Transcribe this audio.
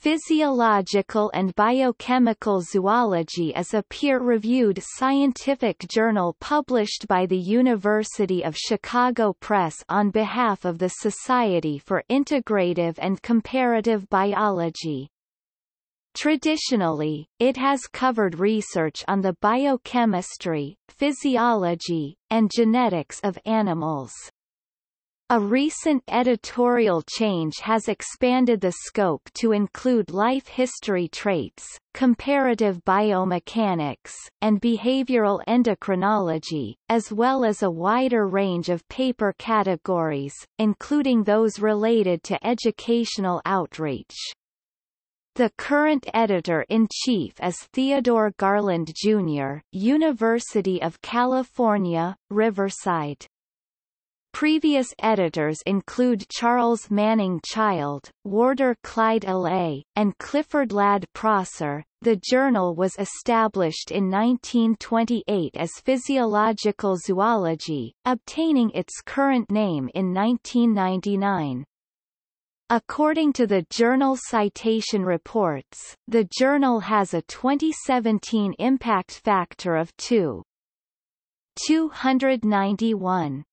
Physiological and Biochemical Zoology is a peer-reviewed scientific journal published by the University of Chicago Press on behalf of the Society for Integrative and Comparative Biology. Traditionally, it has covered research on the biochemistry, physiology, and genetics of animals. A recent editorial change has expanded the scope to include life history traits, comparative biomechanics, and behavioral endocrinology, as well as a wider range of paper categories, including those related to educational outreach. The current editor-in-chief is Theodore Garland, Jr., University of California, Riverside. Previous editors include Charles Manning Child, Warder Clyde Allee, and Clifford Ladd Prosser. The journal was established in 1928 as Physiological Zoology, obtaining its current name in 1999. According to the Journal Citation Reports, the journal has a 2017 impact factor of 2. 291.